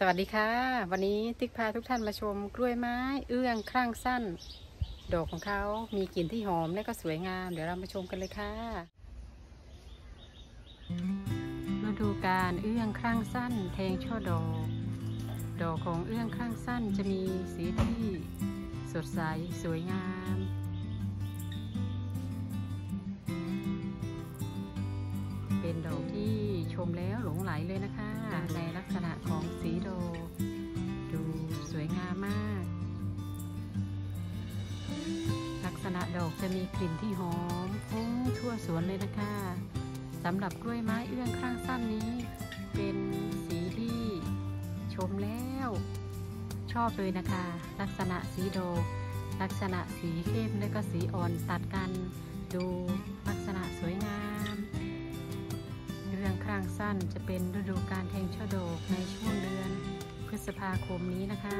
สวัสดีค่ะ วันนี้ติ๊กพาทุกท่านมาชมกล้วยไม้เอื้องครั่งสั้น ดอกของเขามีกลิ่นที่หอมและก็สวยงาม เดี๋ยวเรามาชมกันเลยค่ะฤดูการเอื้องครั่งสั้นแทงช่อดอก ดอกของเอื้องครั่งสั้นจะมีสีที่สดใสสวยงามเป็นดอกที่ชมแล้วหลงไหลเลยนะคะ ในลักษณะของ ดอกจะมีกลิ่นที่หอมฟุ้งทั่วสวนเลยนะคะสำหรับกล้วยไม้เอื้องครั่งสั้นนี้ เป็นสีที่ชมแล้ว ชอบเลยนะคะ ลักษณะสีโดอกลักษณะสีเข้มและก็สีอ่อนตัดกัน ดูลักษณะสวยงามเรื่องครางสั้นจะเป็นฤดูการแทงช่อดอกในช่วงเดือนพฤษภาคมนี้นะคะ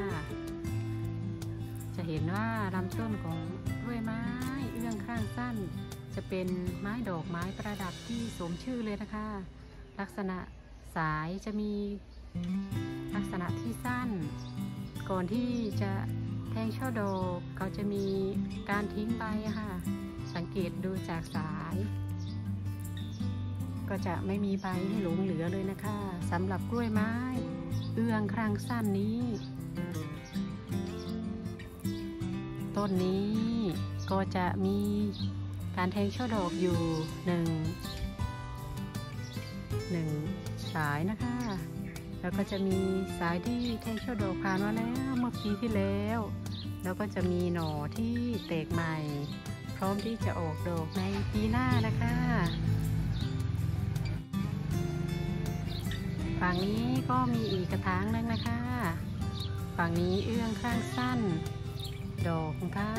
เห็นว่าลำต้นของกล้วยไม้เอื้องข้างสั้น จะเป็นไม้ดอกไม้ประดับที่สมชื่อเลยนะคะ ลักษณะสายจะมีลักษณะที่สั้น ก่อนที่จะแทงช่อดอกเขาจะมีการทิ้งใบค่ะ สังเกตดูจากสาย ก็จะไม่มีใบให้หลงเหลือเลยนะคะสำหรับกล้วยไม้ เอื้องครั้งสั้นนี้ ต้นนี้ ก็จะมีการแทงช่อดอกอยู่หนึ่งหนึ่งสายนะคะ แล้วก็จะมีสายที่แทงช่อดอกผ่านมาแล้วเมื่อปีที่แล้ว แล้วก็จะมีหน่อที่แตกใหม่ พร้อมที่จะออกดอกในปีหน้านะคะฝั่งนี้ก็มีอีกกระถางนึงนะคะ ฝั่งนี้เอื้องข้างสั้น ดอกของเขา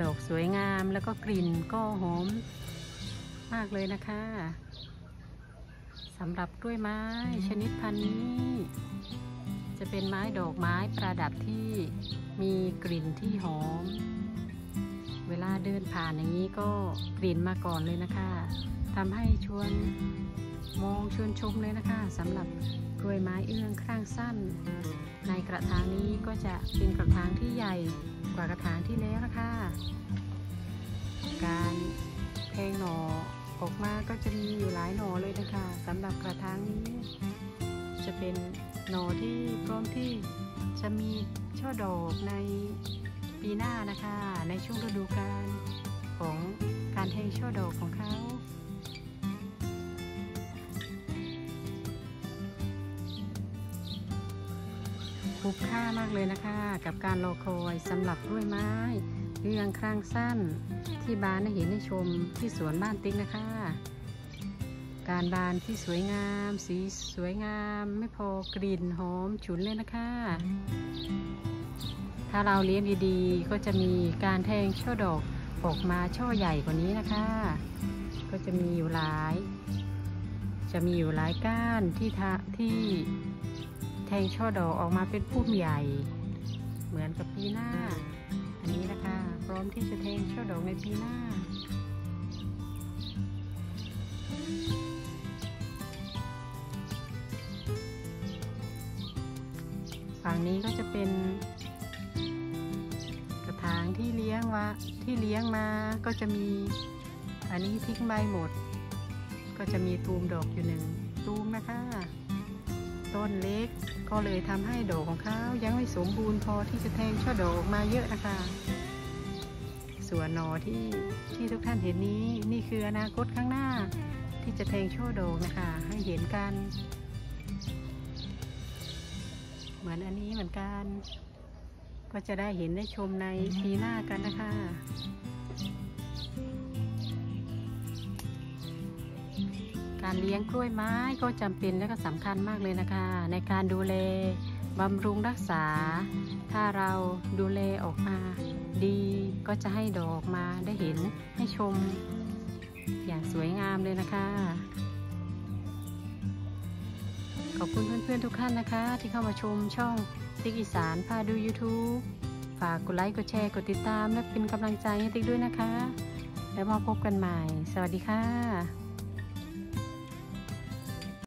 ดอกสวยงามแล้วก็กลิ่นก็หอมมากเลยนะคะสำหรับกล้วยไม้ชนิดพันธุ์นี้ จะเป็นไม้ดอกไม้ประดับที่มีกลิ่นที่หอม เวลาเดินผ่านอย่างนี้ก็กลิ่นมาก่อนเลยนะคะทำให้ชวนมองชวนชมเลยนะคะสำหรับ กล้วยไม้เอื้องข้างสั้น ในกระถางนี้ก็จะเป็นกระถางที่ใหญ่กว่ากระถางที่แล้วนะคะการแทงหน่อออกมาก็จะมีอยู่หลายหน่อเลยนะคะสำหรับกระถางนี้ จะเป็นหน่อที่พร้อมที่จะมีช่อดอกในปีหน้านะคะ ในช่วงฤดูกาลของการแทงช่อดอกของเขา คุ้มค่ามากเลยนะคะ กับการรอคอยสำหรับกล้วยไม้เรื่องครางสั้นที่บานให้เห็นให้ชมที่สวนบ้านติ๊กนะคะ การบานที่สวยงาม สีสวยงาม ไม่พอกลิ่นหอมฉุนเลยนะคะ ถ้าเราเลี้ยงดีๆ ก็จะมีการแทงช่อดอกออกมาช่อใหญ่กว่านี้นะคะ ก็จะมีอยู่หลาย จะมีอยู่หลายก้านที่ทะที่ แทงช่อดอกออกมาเป็นพุ่มใหญ่ เหมือนกับปีหน้า อันนี้นะคะ พร้อมที่จะแทงช่อดอกในปีหน้าฝั่งนี้ก็จะเป็น กระถางที่เลี้ยงวะที่เลี้ยงมาก็จะมีอันนี้ทิ้งใบหมด ก็จะมีตูมดอกอยู่หนึ่งตูมนะคะ ต้นเล็ก ก็เลยทำให้ดอกของเขายังไม่สมบูรณ์พอที่จะแทงช่อดอกมาเยอะนะคะ ส่วนหนอที่ที่ทุกท่านเห็นนี้นี่คืออนาคตข้างหน้า ที่จะแทงช่อดอกนะคะ ให้เห็นกัน เหมือนอันนี้เหมือนกัน ก็จะได้เห็นได้ชมในปีหน้ากันนะคะ การเลี้ยงกล้วยไม้ก็จำเป็นและก็สำคัญมากเลยนะคะ ในการดูแลบำรุงรักษา ถ้าเราดูแลออกมาดีก็จะให้ดอกมาได้เห็นให้ชม อย่างสวยงามเลยนะคะ ขอบคุณเพื่อนๆทุกท่านนะคะ ที่เข้ามาชมช่องติ๊กอีสานพาดู YouTube ฝากกดไลค์กดแชร์กดติดตาม และเป็นกำลังใจให้ติ๊กด้วยนะคะ แล้วมาพบกันใหม่ สวัสดีค่ะ